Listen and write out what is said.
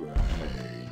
Right.